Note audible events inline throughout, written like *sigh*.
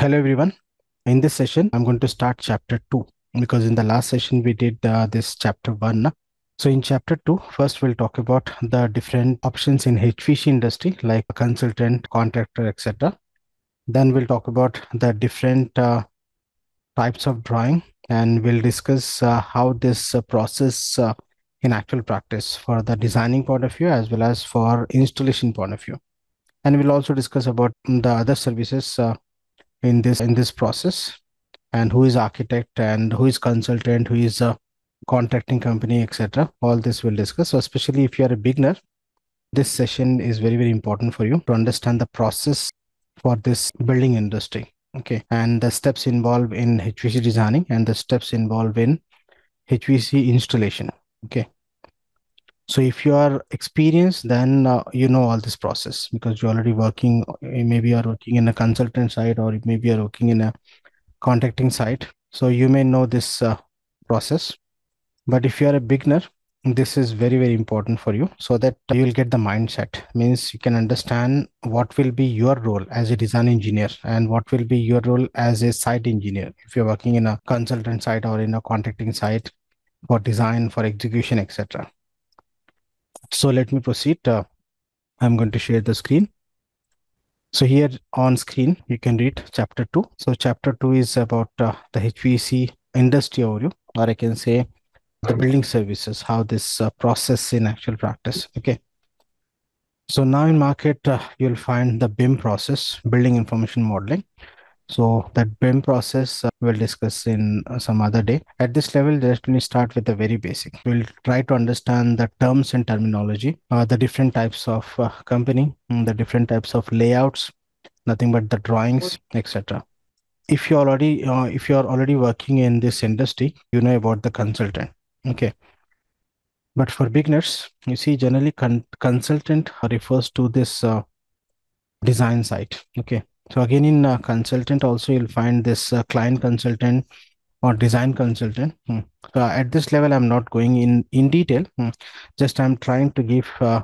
Hello everyone. In this session, I'm going to start chapter 2 because in the last session we did uh, this chapter 1. So in chapter 2, first we'll talk about the different options in HVAC industry like a consultant, contractor, etc. Then we'll talk about the different uh, types of drawing and we'll discuss uh, how this uh, process uh, in actual practice for the designing point of view as well as for installation point of view. And we'll also discuss about the other services uh, in this in this process and who is architect and who is consultant, who is a contracting company, etc. All this we'll discuss. So especially if you are a beginner, this session is very, very important for you to understand the process for this building industry. Okay. And the steps involved in HVAC designing and the steps involved in HVAC installation. Okay. So if you are experienced, then uh, you know all this process because you're already working, maybe you're working in a consultant side or maybe you're working in a contracting side. So you may know this uh, process. But if you are a beginner, this is very, very important for you so that you'll get the mindset. Means you can understand what will be your role as a design engineer and what will be your role as a site engineer if you're working in a consultant side or in a contracting side for design, for execution, etc. So let me proceed. Uh, I'm going to share the screen. So here on screen, you can read chapter two. So chapter two is about uh, the HVAC industry overview, or I can say the building services, how this uh, process in actual practice. Okay. So now in market, uh, you'll find the BIM process, building information modeling. So that BIM process uh, we'll discuss in uh, some other day. At this level, let me start with the very basic. We'll try to understand the terms and terminology, uh, the different types of uh, company, mm, the different types of layouts, nothing but the drawings, etc. If you're already uh, if you are already working in this industry, you know about the consultant. Okay. But for beginners, you see, generally con consultant refers to this uh, design side. Okay. So again, in uh, consultant also you'll find this uh, client consultant or design consultant. Hmm. So at this level, I'm not going in in detail. Hmm. Just I'm trying to give uh,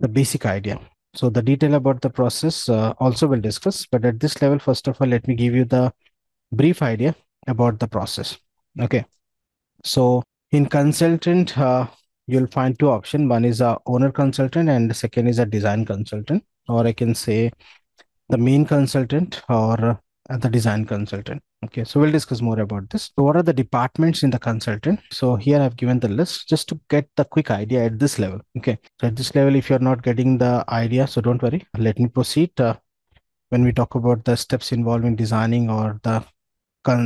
the basic idea. So the detail about the process uh, also will discuss. But at this level, first of all, let me give you the brief idea about the process. Okay. So in consultant, uh, you'll find two options. One is a owner consultant and the second is a design consultant, or I can say the main consultant or uh, the design consultant. Okay, so we'll discuss more about this. So what are the departments in the consultant? So here I've given the list just to get the quick idea at this level. Okay, so at this level, if you're not getting the idea, so don't worry. Let me proceed. Uh, when we talk about the steps involved in designing or the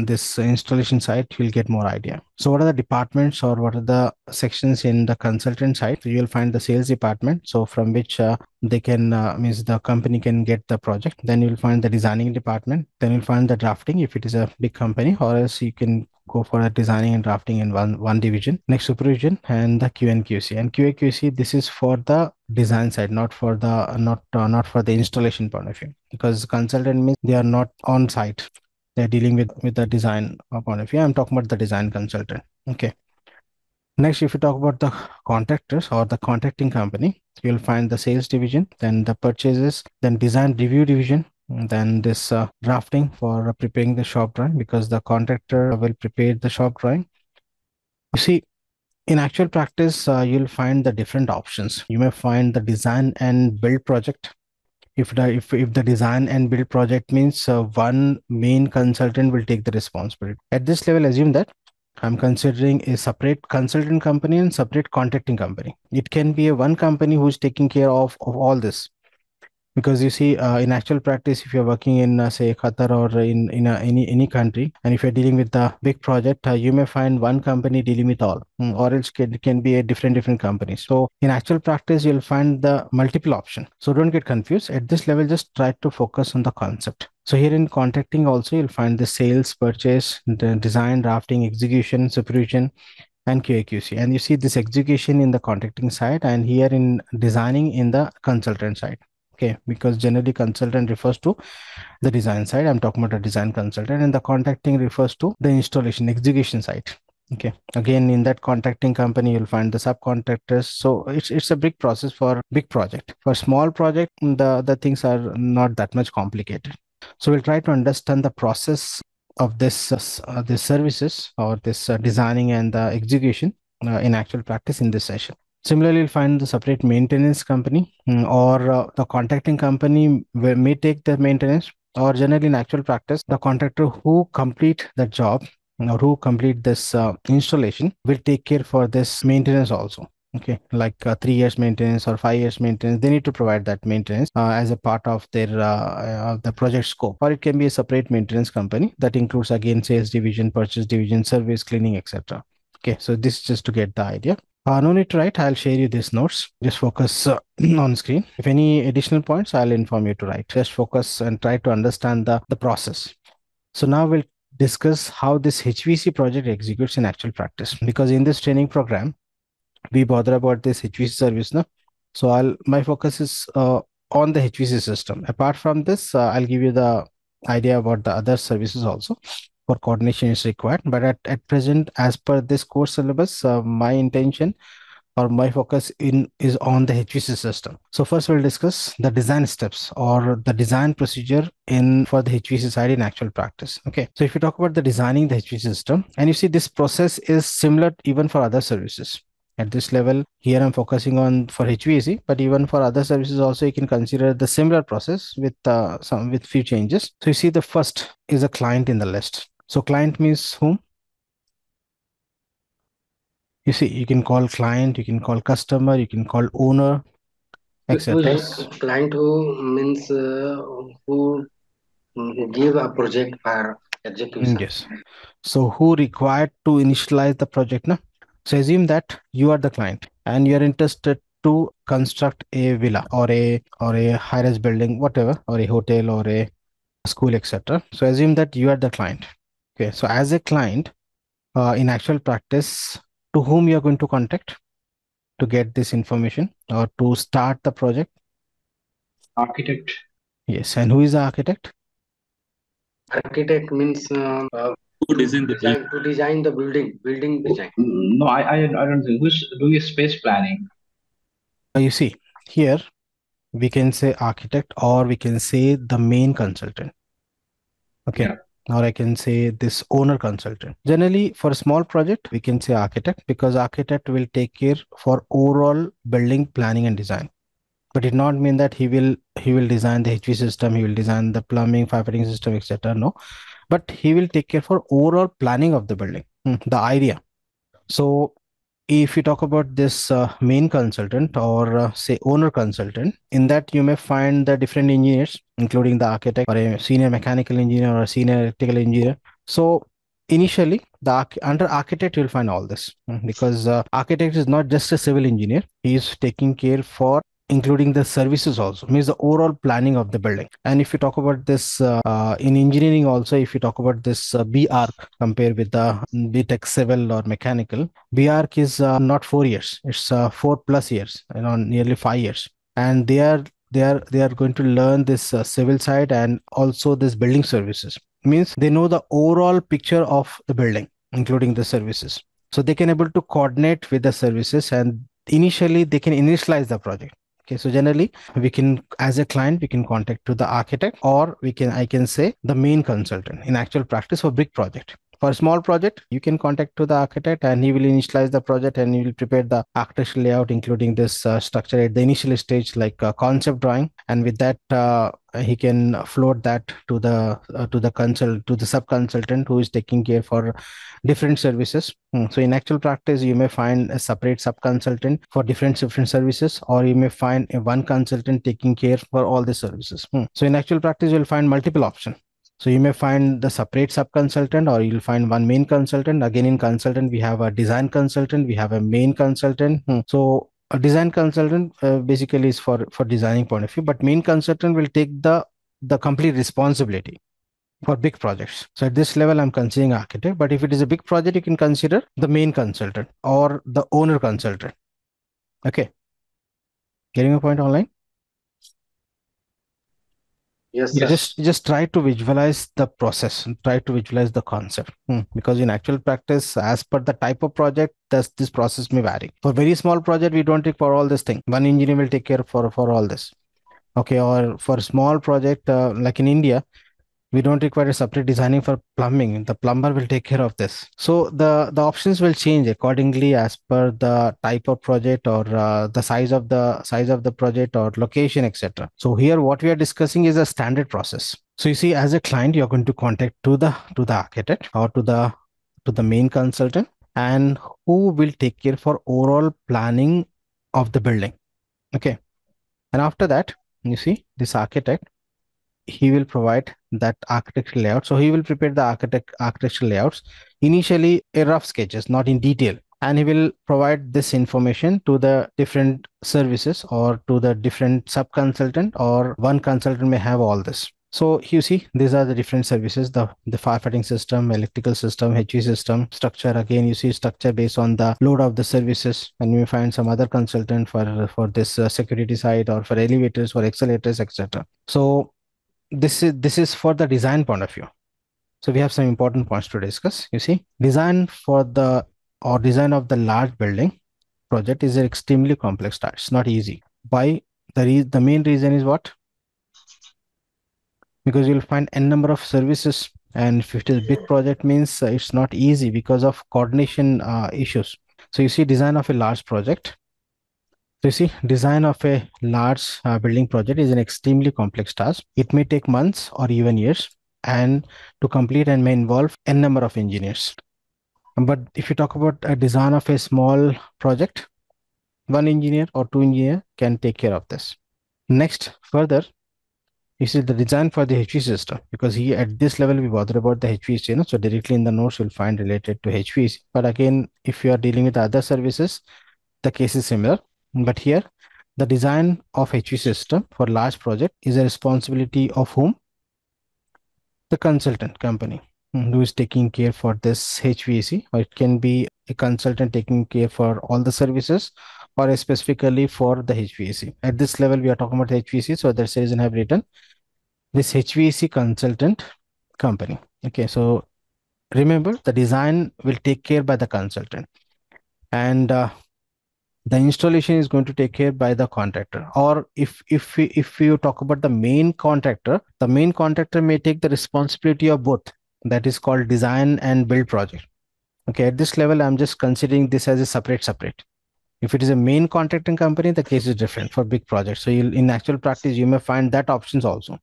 this installation site, you'll get more idea. So what are the departments or what are the sections in the consultant side? So you'll find the sales department. So from which uh, they can, uh, means the company can get the project. Then you'll find the designing department. Then you'll find the drafting if it is a big company or else you can go for a designing and drafting in one, one division. Next supervision and the Q and QC. And QA QC, this is for the design side, not for the, not, uh, not for the installation point of view because consultant means they are not on site they're dealing with with the design point of view. I'm talking about the design consultant. Okay. Next, if you talk about the contractors or the contracting company, you'll find the sales division, then the purchases, then design review division, then this uh, drafting for preparing the shop drawing because the contractor will prepare the shop drawing. You see, in actual practice, uh, you'll find the different options. You may find the design and build project if the if, if the design and build project means uh, one main consultant will take the responsibility. At this level assume that i'm considering a separate consultant company and separate contracting company. It can be a one company who's taking care of, of all this because you see uh, in actual practice if you're working in uh, say qatar or in in a, any any country and if you're dealing with a big project uh, you may find one company dealing with all mm, or else can, can be a different different company. So in actual practice you'll find the multiple option. So don't get confused. At this level just try to focus on the concept. So here in contracting also you'll find the sales purchase the design drafting execution supervision and QAQC. And you see this execution in the contracting side and here in designing in the consultant side okay because generally consultant refers to the design side. I'm talking about a design consultant and the contracting refers to the installation execution side. Okay. Again in that contracting company you'll find the subcontractors. So it's it's a big process for big project. For small project the the things are not that much complicated. So we'll try to understand the process of this uh, this services or this uh, designing and the execution uh, in actual practice in this session. Similarly, you'll find the separate maintenance company mm, or uh, the contracting company may take the maintenance or generally in actual practice, the contractor who complete the job or who complete this uh, installation will take care for this maintenance also okay? Like uh, three years maintenance or five years maintenance they need to provide that maintenance uh, as a part of their uh, the project scope. Or it can be a separate maintenance company that includes again sales division purchase division service cleaning etc okay? So this is just to get the idea uh, no need to write. I'll share you these notes. Just focus uh, on screen. If any additional points, I'll inform you to write. Just focus and try to understand the, the process. So now we'll discuss how this HVAC project executes in actual practice. Because in this training program, we bother about this HVAC service. No? So I'll my focus is uh, on the HVAC system. Apart from this, uh, I'll give you the idea about the other services also for coordination is required. But at, at present, as per this course syllabus, uh, my intention or my focus in is on the HVAC system. So first we'll discuss the design steps or the design procedure in for the HVAC side in actual practice. Okay. So if you talk about the designing the HVC system and you see this process is similar even for other services at this level here i'm focusing on for hvac but even for other services also you can consider the similar process with uh, some with few changes so you see the first is a client in the list so client means whom? You see, you can call client, you can call customer, you can call owner, etc. Client who means uh, who give a project for execution. Yes. So who required to initialize the project? No? So assume that you are the client and you are interested to construct a villa or a or a high-rise building, whatever, or a hotel or a school, etc. So assume that you are the client Okay, so as a client, uh, in actual practice, to whom you are going to contact to get this information or to start the project? Architect. Yes, and who is the architect? Architect means uh, uh, who design the design, to design the building, building design. No, I, I, I don't think. Who's doing space planning? Uh, you see, here we can say architect or we can say the main consultant. Okay. Yeah or I can say this owner consultant. Generally, for a small project, we can say architect because architect will take care for overall building planning and design. But it not mean that he will he will design the HV system, he will design the plumbing, firefighting system, etc. No, but he will take care for overall planning of the building, hmm, the idea. So if you talk about this uh, main consultant or uh, say owner consultant in that you may find the different engineers including the architect or a senior mechanical engineer or a senior electrical engineer. So initially the under architect you'll find all this mm, because uh, architect is not just a civil engineer. He is taking care for including the services also means the overall planning of the building. And if you talk about this uh, uh, in engineering also if you talk about this uh, BArch compared with the btech civil or mechanical BArch is uh, not four years. It's uh, four plus years you know nearly five years. And they are they are they are going to learn this uh, civil side and also this building services. Means they know the overall picture of the building including the services. So they can able to coordinate with the services and initially they can initialize the project Okay, so generally we can, as a client, we can contact to the architect or we can, I can say the main consultant in actual practice for big project. For a small project, you can contact to the architect and he will initialize the project and he will prepare the architectural layout, including this uh, structure at the initial stage, like uh, concept drawing. And with that, uh, he can float that to the uh, to the consult to the sub consultant who is taking care for different services. Mm. So in actual practice, you may find a separate sub consultant for different different services, or you may find a one consultant taking care for all the services. Mm. So in actual practice, you'll find multiple options. So you may find the separate sub consultant or you'll find one main consultant. Again, in consultant, we have a design consultant, we have a main consultant. Hmm. So a design consultant uh, basically is for, for designing point of view, but main consultant will take the, the complete responsibility for big projects. So at this level, I'm considering architect, but if it is a big project, you can consider the main consultant or the owner consultant. Okay. Getting a point online? Yes. Just just try to visualize the process and try to visualize the concept. Hmm. Because in actual practice, as per the type of project, does this process may vary. For very small project, we don't take for all this thing. One engineer will take care for, for all this. Okay, or for small project, uh, like in India, we don't require a separate designing for plumbing. The plumber will take care of this. So the the options will change accordingly as per the type of project or uh, the size of the size of the project or location etc so here what we are discussing is a standard process. So you see as a client you're going to contact to the to the architect or to the to the main consultant and who will take care for overall planning of the building. Okay. And after that you see this architect he will provide that architectural layout. So he will prepare the architect architectural layouts, initially a rough sketches, not in detail. And he will provide this information to the different services or to the different sub-consultant or one consultant may have all this. So you see, these are the different services, the, the firefighting system, electrical system, HV system, structure. Again, you see structure based on the load of the services. And you find some other consultant for, for this uh, security side or for elevators, for accelerators, etc. So this is this is for the design point of view. So we have some important points to discuss. You see design for the or design of the large building project is an extremely complex task. It's not easy. Why? The the main reason is what? Because you'll find n number of services and if it is big project means uh, it's not easy because of coordination uh, issues. So you see design of a large project so you see, design of a large uh, building project is an extremely complex task. It may take months or even years and to complete and may involve n number of engineers. But if you talk about a design of a small project, one engineer or two engineer can take care of this. Next, further, you see the design for the HV system because here at this level we bother about the HVAC, you know, so directly in the notes you'll find related to HVAC. But again, if you are dealing with other services, the case is similar. But here, the design of HV system for large project is a responsibility of whom? The consultant company who is taking care for this HVAC, or it can be a consultant taking care for all the services, or specifically for the HVAC. At this level, we are talking about HVAC, so that's the reason I have written this HVAC consultant company. Okay, so remember the design will take care by the consultant, and uh, the installation is going to take care by the contractor. Or if if we, if you talk about the main contractor the main contractor may take the responsibility of both. That is called design and build project. Okay at this level i'm just considering this as a separate separate. If it is a main contracting company the case is different for big projects. So in actual practice you may find that options also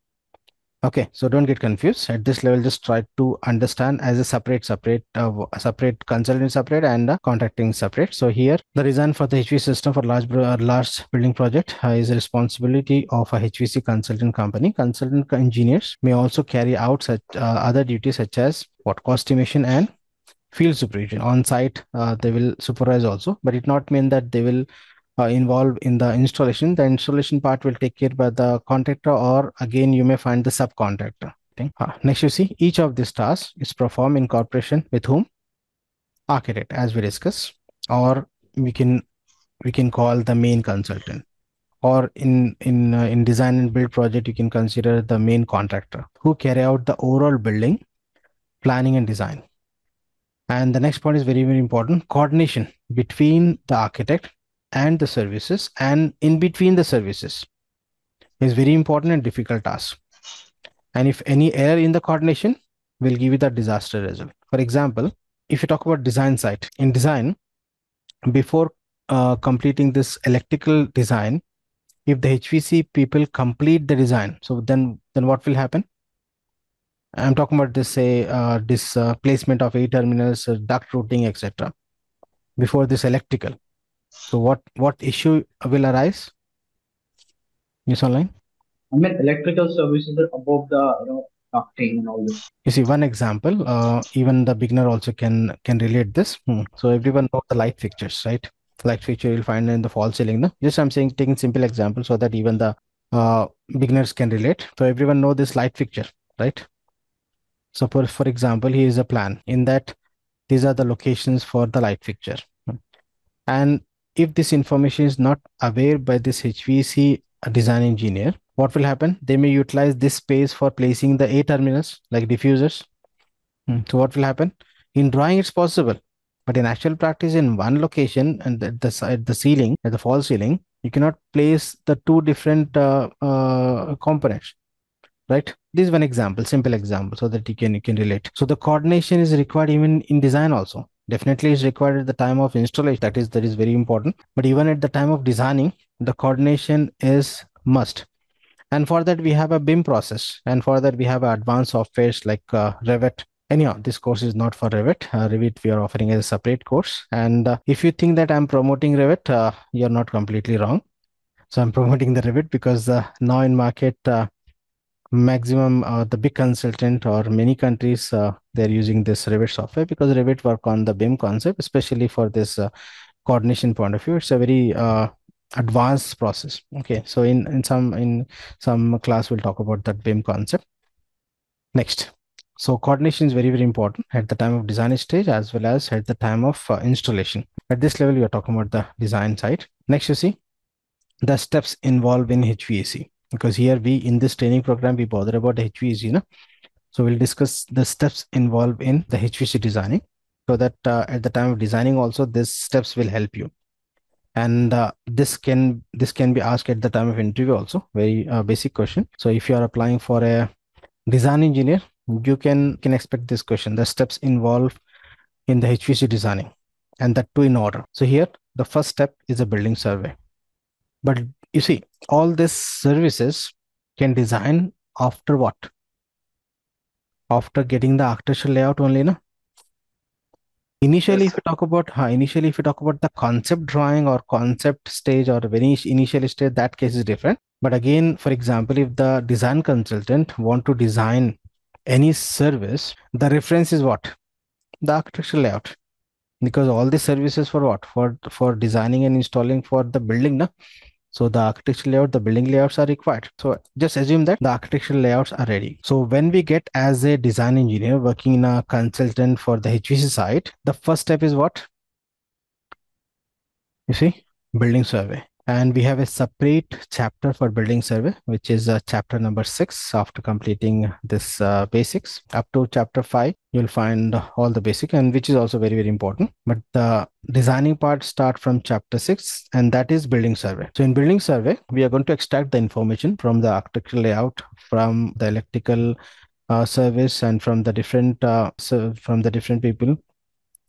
Okay, so don't get confused. At this level, just try to understand as a separate, separate, uh, separate consultant separate and uh, contracting separate. So here, the design for the HV system for large, uh, large building project uh, is responsibility of a HVAC consultant company. Consultant engineers may also carry out such uh, other duties such as what cost estimation and field supervision on site. Uh, they will supervise also, but it not mean that they will involved in the installation. The installation part will take care by the contractor or again you may find the subcontractor. Uh, next you see each of these tasks is performed in cooperation with whom? Architect as we discussed or we can we can call the main consultant or in in uh, in design and build project you can consider the main contractor who carry out the overall building planning and design and the next point is very very important coordination between the architect and the services and in between the services is very important and difficult task. And if any error in the coordination will give you the disaster result. For example, if you talk about design site, in design, before uh, completing this electrical design, if the HVAC people complete the design, so then then what will happen? I'm talking about this say uh, this uh, placement of air terminals, uh, duct routing, etc. Before this electrical, so what what issue will arise? Yes, online. I mean, electrical services are above the you know ducting and all this. You see, one example. Uh, even the beginner also can can relate this. Hmm. So everyone know the light fixtures, right? Light fixture you'll find in the false ceiling. No? Just I'm saying taking simple example so that even the uh, beginners can relate. So everyone know this light fixture, right? So for for example, here is a plan. In that, these are the locations for the light fixture, and if this information is not aware by this HVAC design engineer, what will happen? They may utilize this space for placing the air terminals like diffusers. Hmm. So what will happen? In drawing, it's possible, but in actual practice, in one location and at the the ceiling, at the false ceiling, you cannot place the two different uh, uh, components. right? This is one example, simple example, so that you can you can relate. So the coordination is required even in design also. Definitely is required at the time of installation. That is that is very important. But even at the time of designing, the coordination is must. And for that we have a BIM process, and for that we have advanced softwares like uh, Revit. Anyhow, this course is not for Revit. Uh, Revit we are offering as a separate course. And uh, if you think that I'm promoting Revit, uh, you're not completely wrong. So I'm *laughs* promoting the Revit because uh, now in market uh, maximum uh, the big consultant or many countries uh, they're using this Revit software because Revit work on the BIM concept, especially for this uh, coordination point of view. It's a very uh, advanced process. Okay, so in in some in some class we'll talk about that BIM concept. Next, so coordination is very very important at the time of design stage as well as at the time of uh, installation. At this level, we are talking about the design side. Next, you see the steps involved in HVAC because here we in this training program we bother about HVAC, you know. So we'll discuss the steps involved in the HVAC designing so that uh, at the time of designing also these steps will help you. And uh, this can this can be asked at the time of interview also, very uh, basic question. So if you are applying for a design engineer, you can can expect this question, the steps involved in the HVAC designing and that too in order. So here the first step is a building survey. But you see, all these services can design after what? After getting the architectural layout only, no? Initially, Yes, if you talk about uh, initially, if you talk about the concept drawing or concept stage or very initial stage, that case is different. But again, for example, if the design consultant want to design any service, the reference is what? The architectural layout. Because all the services for what? For for designing and installing for the building, no? So the architectural layout, the building layouts are required. So just assume that the architectural layouts are ready. So when we get as a design engineer working in a consultant for the HVAC site, the first step is what? You see, building survey. And we have a separate chapter for building survey, which is uh, chapter number six. After completing this uh, basics up to chapter five, you'll find all the basic and which is also very, very important. But the designing part start from chapter six, and that is building survey. So in building survey, we are going to extract the information from the architectural layout, from the electrical uh, service, and from the different uh, from the different people,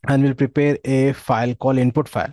and we'll prepare a file called input file.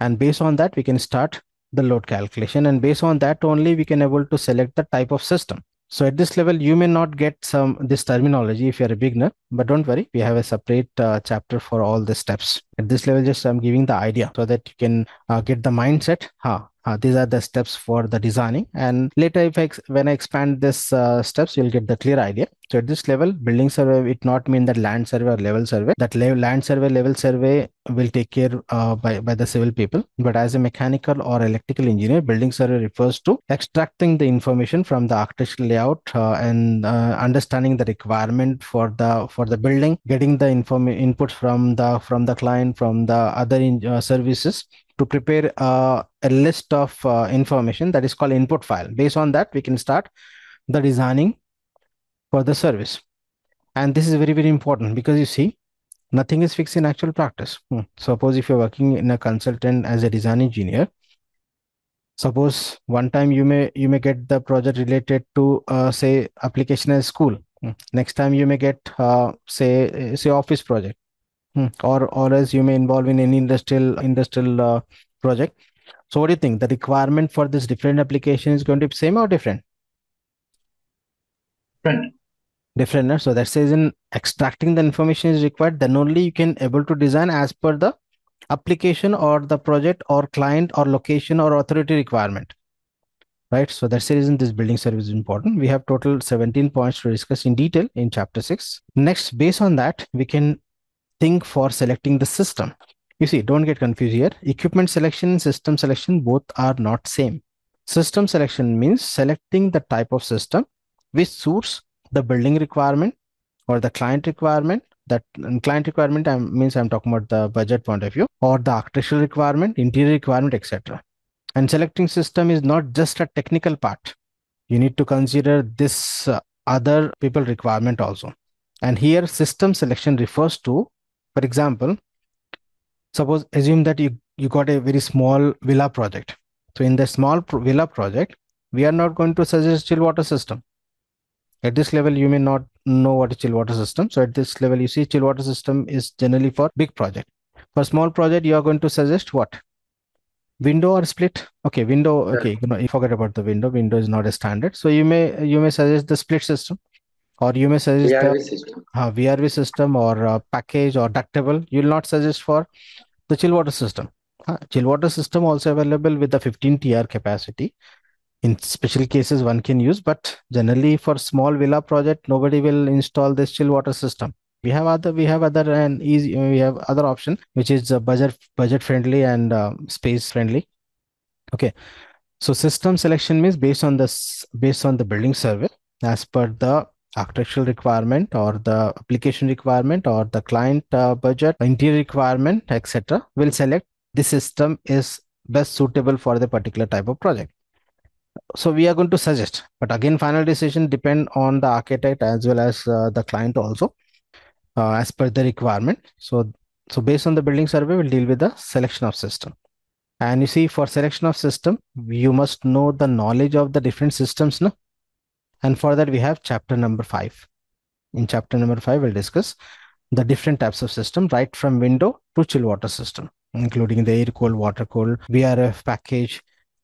And based on that, we can start the load calculation. And based on that only we can able to select the type of system. So at this level you may not get some this terminology if you're a beginner but don't worry. We have a separate uh, chapter for all the steps. At this level just i'm giving the idea so that you can uh, get the mindset. Huh uh, these are the steps for the designing. And later if I when I expand this uh, steps you'll get the clear idea. So at this level building survey it not mean that land survey or level survey. That land survey level survey will take care uh, by, by the civil people. But as a mechanical or electrical engineer building survey refers to extracting the information from the architectural layout uh, and uh, understanding the requirement for the for the building getting the inform inputs from the from the client from the other in, uh, services to prepare uh, a list of uh, information that is called input file. Based on that, we can start the designing for the service. And this is very, very important because you see, nothing is fixed in actual practice. Hmm. Suppose if you're working in a consultant as a design engineer, suppose one time you may you may get the project related to uh, say application as school. Hmm. Next time you may get uh, say say office project. Or, or as you may involve in any industrial industrial uh, project. So what do you think? The requirement for this different application is going to be same or different? Different. Different. So that says in extracting the information is required, then only you can able to design as per the application or the project or client or location or authority requirement. Right. So that's the reason this building service is important. We have total 17 points to discuss in detail in chapter 6. Next, based on that, we can think for selecting the system. You see, don't get confused here. Equipment selection and system selection both are not same. System selection means selecting the type of system which suits the building requirement or the client requirement. That client requirement I means I'm talking about the budget point of view or the architectural requirement, interior requirement, etc. And selecting system is not just a technical part. You need to consider this uh, other people requirement also. And here system selection refers to for example, suppose assume that you, you got a very small villa project. So in the small pro villa project, we are not going to suggest chill water system. At this level, you may not know what is chill water system. So at this level, you see chill water system is generally for big project. For small project, you are going to suggest what? Window or split? Okay, window. Okay, you know, you forget about the window. Window is not a standard. So you may you may suggest the split system, or you may suggest VRV the system. uh, VRV system or uh, package or ductable. You will not suggest for the chill water system. Uh, chill water system also available with the 15 TR capacity. In special cases, one can use, but generally for small villa project, nobody will install this chill water system. We have other, we have other and easy, we have other option which is uh, budget budget friendly and uh, space friendly. Okay, so system selection means based on this based on the building survey as per the architectural requirement or the application requirement or the client uh, budget, interior requirement, etc. Will select the system is best suitable for the particular type of project. So we are going to suggest, but again, final decision depend on the architect as well as uh, the client also, uh, as per the requirement. So, so based on the building survey, we'll deal with the selection of system. And you see, for selection of system, you must know the knowledge of the different systems, no? And for that, we have chapter number five. In chapter number five, we'll discuss the different types of system, right from window to chill water system, including the air cool, water cool, VRF package,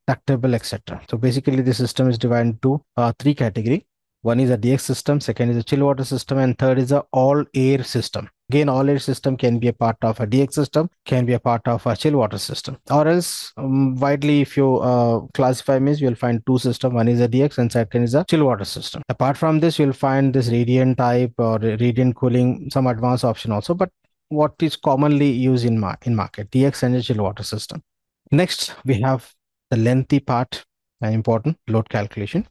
ductable, etc. So basically, the system is divided into uh, three category. One is a DX system, second is a chill water system, and third is a all air system. Again, all air system can be a part of a DX system, can be a part of a chill water system, or else um, widely, if you uh, classify means you'll find two system. One is a DX and second is a chill water system. Apart from this, you'll find this radiant type or radiant cooling, some advanced option also, but what is commonly used in, ma in market, DX and chill water system. Next, we have the lengthy part and important load calculation.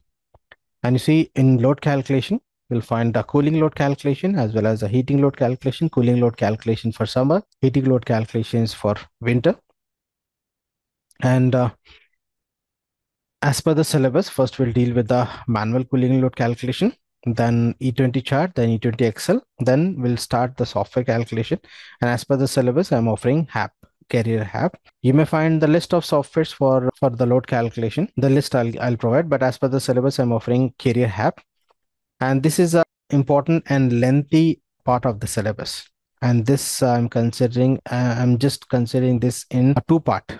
And you see in load calculation, you'll find the cooling load calculation as well as the heating load calculation, cooling load calculation for summer, heating load calculations for winter. And uh, as per the syllabus, first we'll deal with the manual cooling load calculation, then E20 chart, then E20 Excel, then we'll start the software calculation. And as per the syllabus, I'm offering HAP carrier HAP. You may find the list of softwares for, for the load calculation. The list I'll, I'll provide, but as per the syllabus, I'm offering carrier HAP. And this is a important and lengthy part of the syllabus. And this I'm considering, uh, I'm just considering this in a two part.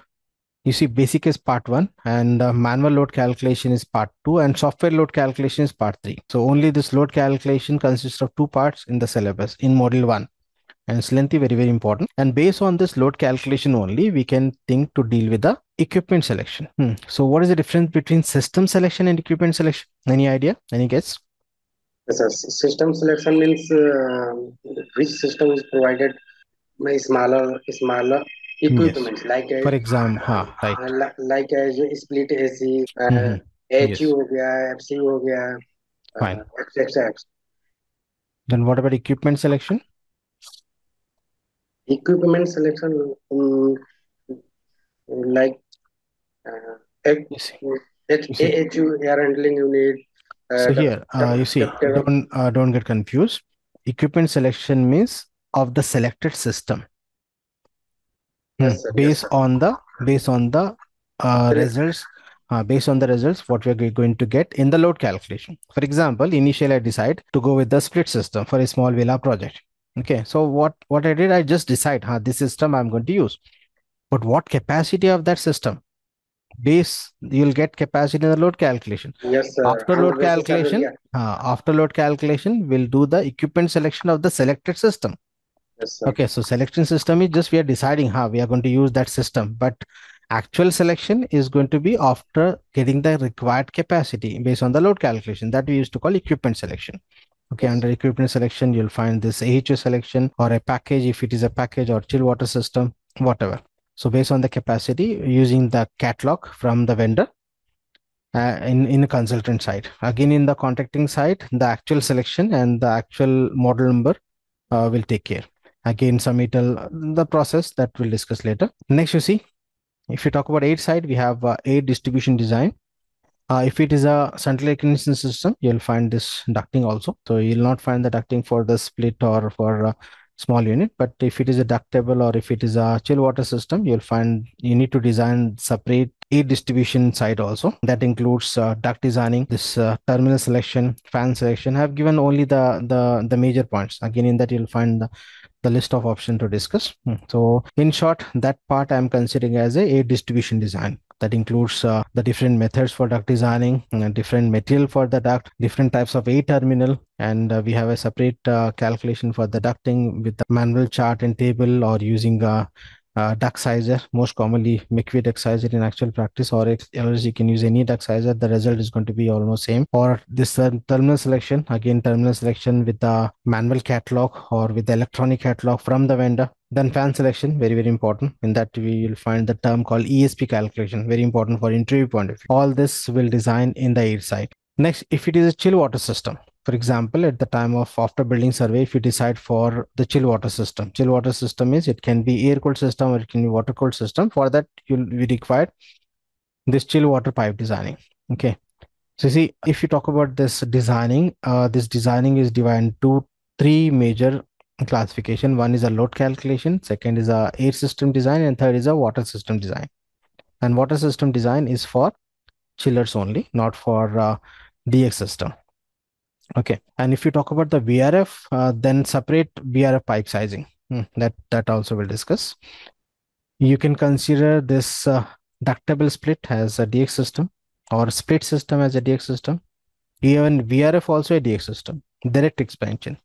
You see, basic is part one, and uh, manual load calculation is part two, and software load calculation is part three. So only this load calculation consists of two parts in the syllabus in module one and it's lengthy very very important and based on this load calculation only we can think to deal with the equipment selection hmm. so what is the difference between system selection and equipment selection any idea any guess Yes, sir. System selection means uh, which system is provided by smaller smaller equipments like a, for example हाँ right uh, li- like a जो split AC, uh, Mhm. HU Yes. हो गया, FC हो गया, uh, Fine. etc. then what about equipment selection Equipment selection um, like uh, H- you see H- You see. AHU air handling unit. uh, so here uh, you see don't uh, don't get confused equipment selection means of the selected system Hmm. Yes, sir. Based sir. on the based on the uh, results uh, based on the results what we're going to get in the load calculation for example initially i decide to go with the split system for a small villa project okay so what what i did i just decide huh, this system i'm going to use but what capacity of that system base you'll get capacity in the load calculation Yes, sir. after load calculation yeah. uh, after load calculation we'll do the equipment selection of the selected system Yes, sir. Okay, so selection system is just we are deciding how we are going to use that system, but actual selection is going to be after getting the required capacity based on the load calculation that we used to call equipment selection. Okay, Yes. under equipment selection, you'll find this AHU selection or a package if it is a package or chill water system, whatever. So based on the capacity, using the catalog from the vendor uh, in in the consultant side. Again, in the contracting side, the actual selection and the actual model number uh, will take care. Again submittal the process that we'll discuss later. Next you see if you talk about air side we have uh, air distribution design. Uh, if it is a central conditioning system you'll find this ducting also. So you'll not find the ducting for the split or for uh, small unit. But if it is a ductable or if it is a chill water system, you'll find you need to design separate air distribution side also. That includes uh, duct designing, this uh, terminal selection, fan selection. I have given only the, the, the major points. Again, in that you'll find the, the list of options to discuss. Hmm. So in short, that part I'm considering as a air distribution design that includes uh, the different methods for duct designing and different material for the duct different types of a terminal and uh, we have a separate uh, calculation for the ducting with the manual chart and table or using a uh, duct sizer, most commonly McQuay duct sizer in actual practice, or else you can use any duct sizer. The result is going to be almost same. Or this uh, terminal selection, again terminal selection with the manual catalog or with the electronic catalog from the vendor. Then fan selection, very, very important. In that we will find the term called ESP calculation, very important for interview point of view. All this will design in the air side. Next, if it is a chill water system, for example, at the time of after building survey, if you decide for the chill water system, chill water system is it can be air cooled system or it can be water cooled system. For that, you'll be required this chill water pipe designing. Okay. So see, if you talk about this designing, uh, this designing is divided into three major classification. One is a load calculation, second is a air system design, and third is a water system design. And water system design is for chillers only, not for uh, DX system. Okay, and if you talk about the VRF, uh, then separate VRF pipe sizing. Hmm, that that also will discuss. You can consider this uh, ductable split as a DX system or split system as a DX system. Even VRF also a DX system, direct expansion.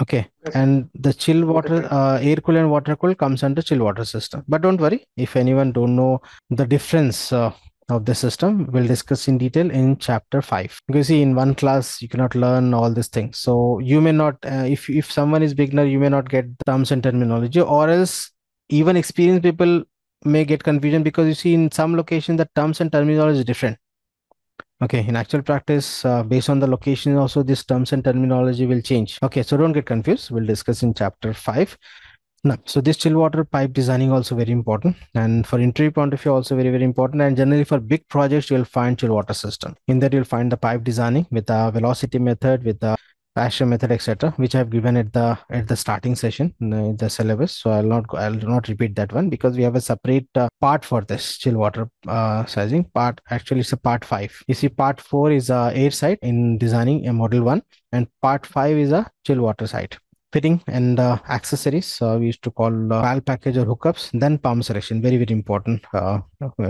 Okay, yes. and the chill water, uh, air cool and water cool comes under chill water system. But don't worry, if anyone don't know the difference uh, of the system we'll discuss in detail in chapter 5 because see in one class you cannot learn all these things. So you may not uh, if if someone is beginner you may not get terms and terminology or else even experienced people may get confusion because you see in some location the terms and terminology is different okay in actual practice uh, based on the location also this terms and terminology will change okay so don't get confused we'll discuss in chapter 5 Now, So this chill water pipe designing also very important. And for interview point of view, also very, very important. And generally for big projects, you'll find chill water system. In that you'll find the pipe designing with the velocity method, with the ASHRAE method, etc., which I've given at the at the starting session in the syllabus. So I'll not I'll not repeat that one because we have a separate uh, part for this chill water uh, sizing part. Actually, it's a part five. You see, part four is a air side in designing a model one, and part five is a chill water side fitting and uh, accessories uh, we used to call uh, valve package or hookups then pump selection very very important uh,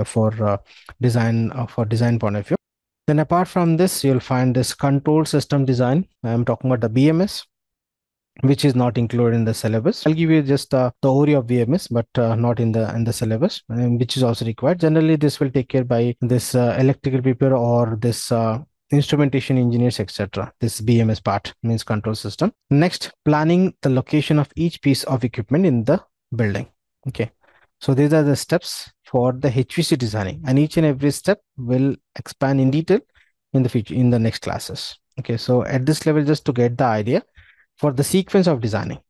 for uh, design uh, for design point of view then apart from this you'll find this control system design i'm talking about the bms which is not included in the syllabus i'll give you just uh, the overview of bms but uh, not in the in the syllabus um, which is also required generally this will take care by this uh, electrical people or this uh, instrumentation engineers, etc. This BMS part means control system. Next, planning the location of each piece of equipment in the building. Okay. So these are the steps for the HVAC designing and each and every step will expand in detail in the future in the next classes. Okay. So at this level, just to get the idea for the sequence of designing.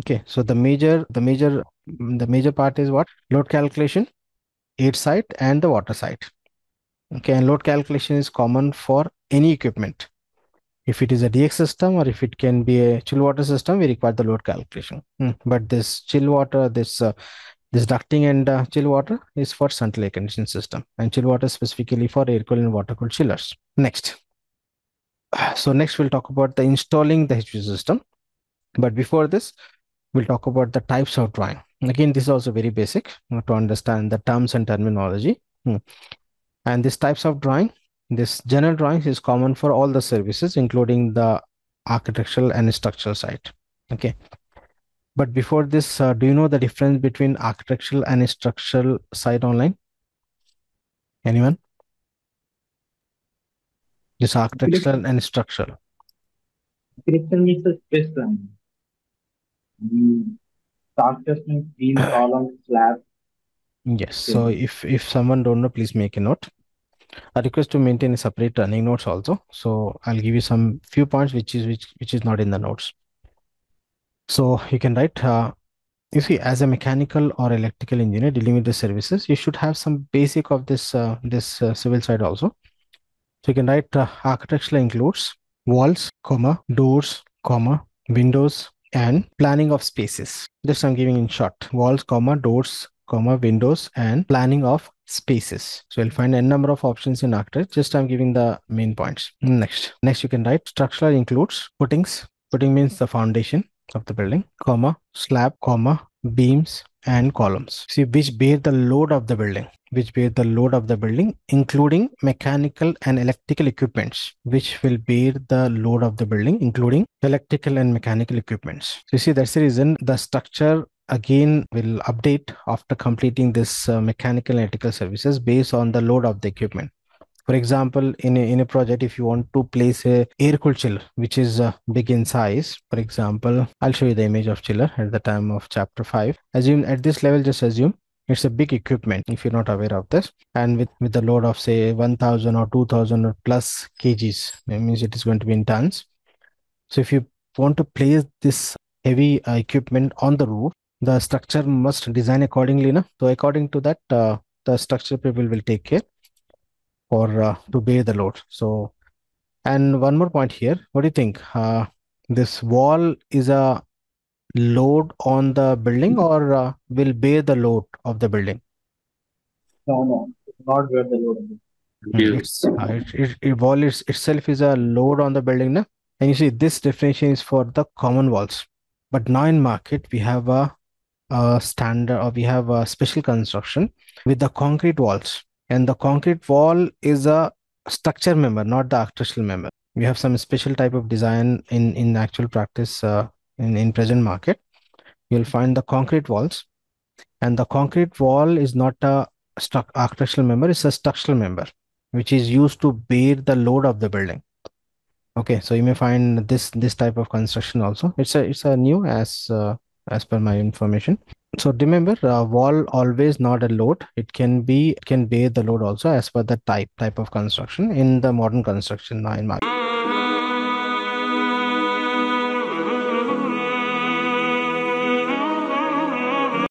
Okay. So the major, the major, the major part is what load calculation, air side and the water side. Okay, and load calculation is common for any equipment. If it is a DX system or if it can be a chill water system, we require the load calculation. Hmm. But this chill water, this uh, this ducting and uh, chill water is for central air conditioning system and chill water specifically for air cooled and water cooled chillers. Next. So next we'll talk about the installing the HVAC system. But before this, we'll talk about the types of drawing. Again, this is also very basic to understand the terms and terminology. Hmm. And these types of drawing, this general drawings is common for all the services, including the architectural and structural side. Okay. But before this, uh, do you know the difference between architectural and structural site online? Anyone? This architectural and structural. Architectural means a space plan. Structures means beam, *sighs* column, slab. Yes. So if if someone don't know, please make a note. I request to maintain a separate running notes also. So I'll give you some few points which is which which is not in the notes. So you can write. Uh, you see, as a mechanical or electrical engineer dealing with the services, you should have some basic of this uh, this uh, civil side also. So you can write uh, architectural includes walls, comma doors, comma windows, and planning of spaces. This I'm giving in short. Walls, comma, doors, comma, windows, and planning of spaces. So you'll find a number of options in architecture. Just I'm giving the main points. Next. Next you can write structural includes footings. Footing means the foundation of the building, comma, slab, comma, beams, and columns. See which bear the load of the building, which bear the load of the building, including mechanical and electrical equipments, which will bear the load of the building, including electrical and mechanical equipments. So you see, that's the reason the structure again will update after completing this uh, mechanical and electrical services based on the load of the equipment for example in a, in a project if you want to place a air cooled chiller which is uh, big in size for example i'll show you the image of chiller at the time of chapter 5 assume at this level just assume it's a big equipment if you're not aware of this. And with with the load of say 1000 or 2000 or plus kgs that means it is going to be in tons. So if you want to place this heavy uh, equipment on the roof the structure must design accordingly no? so according to that uh, the structure people will take care for uh, to bear the load. So and one more point here. What do you think? Uh, this wall is a load on the building or uh, will bear the load of the building? No, no, it's not where the load uh, it, it, it wall is, itself is a load on the building no? and you see this definition is for the common walls. But now in market we have a, a standard or we have a special construction with the concrete walls and the concrete wall is a structure member not the architectural member. We have some special type of design in in actual practice uh, in in present market. You'll find the concrete walls. And the concrete wall is not a struct architectural member it's a structural member which is used to bear the load of the building. Okay so you may find this this type of construction also. It's a it's a new as uh, as per my information so remember wall always not a load. It can be it can bear the load also as per the type type of construction in the modern construction now in market